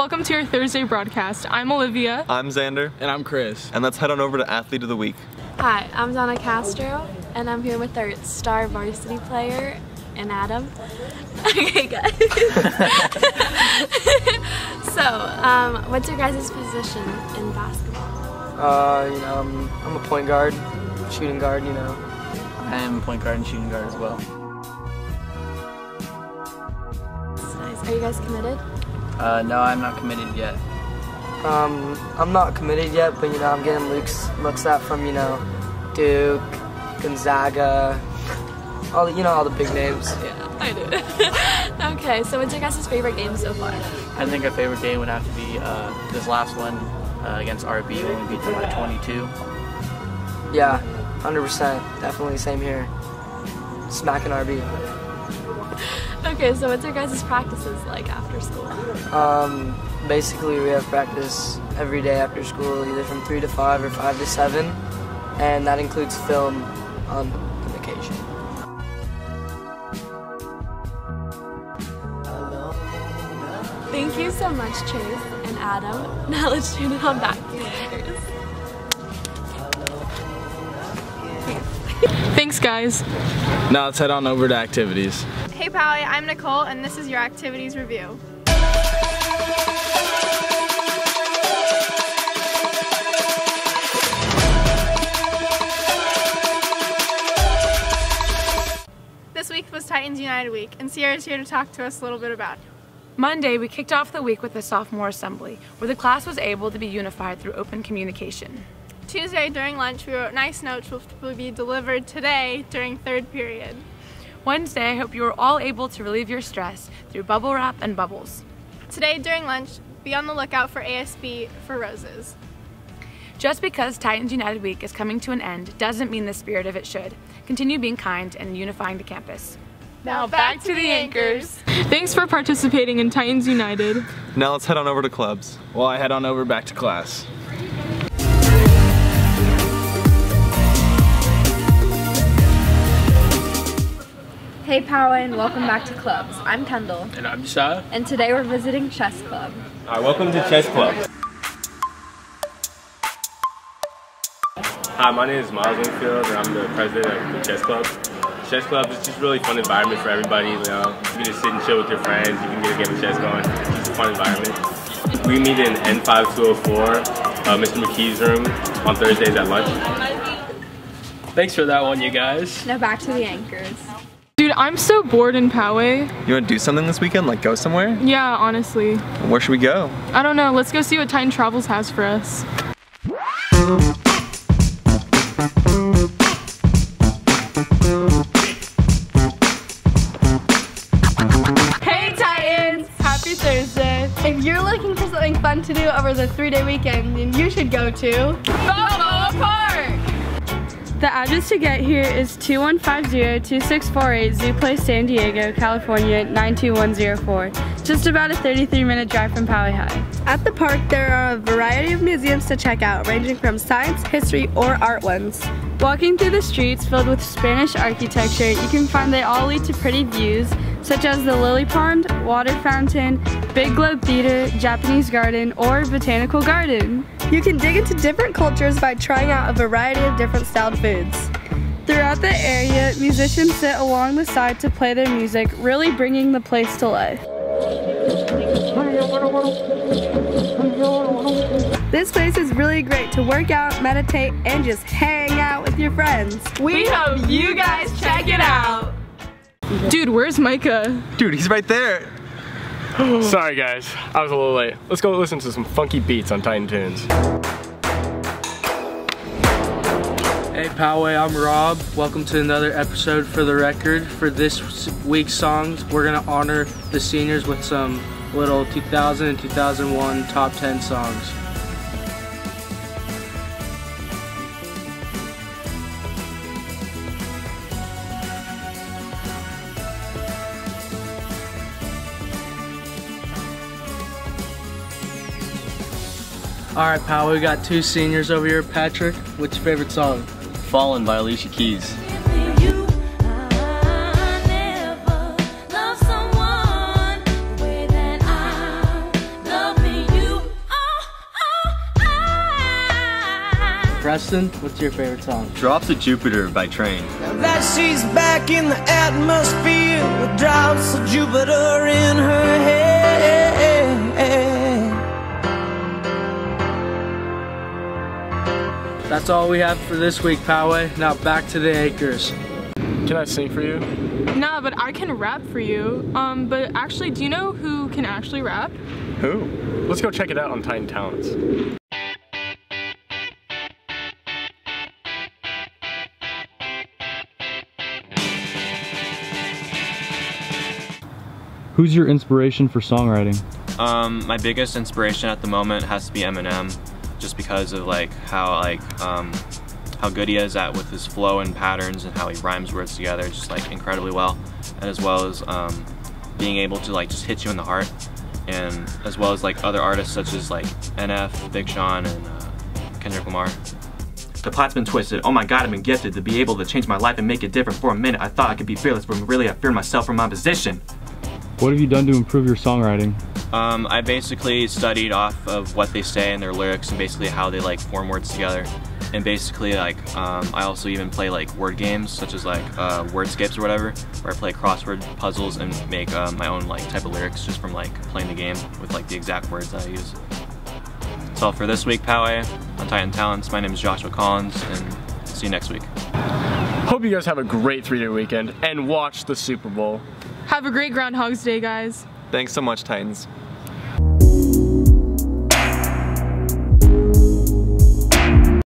Welcome to your Thursday broadcast. I'm Olivia. I'm Xander. And I'm Chris. And let's head on over to Athlete of the Week. Hi, I'm Donna Castro, and I'm here with our star varsity player, and Adam. okay, guys. so, um, what's your guys' position in basketball? Uh, you know, I'm, I'm a point guard, shooting guard, you know. I am a point guard and shooting guard as well. That's nice. Are you guys committed? Uh, no, I'm not committed yet. Um, I'm not committed yet, but you know, I'm getting looks looks at from you know, Duke, Gonzaga, all the, you know all the big names. Yeah, I do. okay, so what's your guys' favorite game so far? I think our favorite game would have to be uh, this last one uh, against RB when we beat them by 22. Yeah, 100%, definitely same here. Smacking RB. Okay, so what's your guys' practices like after school? Um, basically we have practice every day after school, either from three to five or five to seven, and that includes film on on occasion. Thank you so much, Chase and Adam. Now let's turn it on back to the Thanks, guys. Now let's head on over to activities. Hey Poway, I'm Nicole and this is your activities review. This week was Titans United Week and Sierra's here to talk to us a little bit about it. Monday, we kicked off the week with a sophomore assembly, where the class was able to be unified through open communication. Tuesday during lunch we wrote nice notes which will be delivered today during third period. Wednesday, I hope you were all able to relieve your stress through bubble wrap and bubbles. Today during lunch, be on the lookout for ASB for roses. Just because Titans United Week is coming to an end doesn't mean the spirit of it should. Continue being kind and unifying the campus. Now back to the anchors. Thanks for participating in Titans United. Now let's head on over to clubs. While I head on over back to class. Hey Poway and welcome back to Clubs. I'm Kendall, And I'm Shah. and today we're visiting Chess Club. Alright, welcome to Chess Club. Hi, my name is Miles Wingfield, and I'm the president of the Chess Club. Chess Club is just a really fun environment for everybody. You know, you can just sit and chill with your friends. You can get a game of chess going. It's just a fun environment. We meet in N5204, uh, Mr. McKee's room, on Thursdays at lunch. Thanks for that one, you guys. Now back to the anchors. Dude, I'm so bored in Poway. You want to do something this weekend? Like go somewhere? Yeah, honestly. Where should we go? I don't know. Let's go see what Titan Travels has for us. Hey Titans! Happy Thursday! If you're looking for something fun to do over the three-day weekend, then you should go to Balboa Park! The address to get here is 2150-2648 Zoo Place, San Diego, California 92104. Just about a 33 minute drive from Poway High. At the park, there are a variety of museums to check out, ranging from science, history, or art ones. Walking through the streets filled with Spanish architecture, you can find they all lead to pretty views, such as the Lily Pond, Water Fountain, Big Globe Theater, Japanese Garden, or Botanical Garden. You can dig into different cultures by trying out a variety of different styled foods. Throughout the area, musicians sit along the side to play their music, really bringing the place to life. This place is really great to work out, meditate, and just hang your friends. We hope you guys check it out! Dude, where's Micah? Dude, he's right there. Sorry, guys. I was a little late. Let's go listen to some funky beats on Titan Tunes. Hey Poway, I'm Rob. Welcome to another episode for the record. For this week's songs, we're gonna honor the seniors with some little 2000 and 2001 top 10 songs. All right, pal, we got two seniors over here. Patrick, what's your favorite song? Fallen by Alicia Keys. Preston, what's your favorite song? Drops of Jupiter by Train. Now that she's back in the atmosphere with drops of Jupiter in her head. That's all we have for this week, Poway. Now back to the acres. Can I sing for you? Nah, but I can rap for you. Um, but actually, do you know who can actually rap? Who? Let's go check it out on Titan Talents. Who's your inspiration for songwriting? Um, my biggest inspiration at the moment has to be Eminem, just because of like how like um, how good he is at with his flow and patterns and how he rhymes words together just like incredibly well, and as well as um, being able to like just hit you in the heart, and as well as like other artists such as like NF, Big Sean, and uh, Kendrick Lamar. The plot's been twisted. Oh my god, I've been gifted to be able to change my life and make it different. For a minute, I thought I could be fearless, but really I fear myself from my position. What have you done to improve your songwriting? Um, I basically studied off of what they say in their lyrics and basically how they like form words together. And basically like, um, I also even play like word games such as like uh, Wordscapes or whatever, where I play crossword puzzles and make uh, my own like type of lyrics just from like playing the game with like the exact words that I use. That's all for this week, Poway. On Titan Talents, my name is Joshua Collins, and see you next week. Hope you guys have a great three-day weekend and watch the Super Bowl. Have a great Groundhog's Day, guys. Thanks so much, Titans.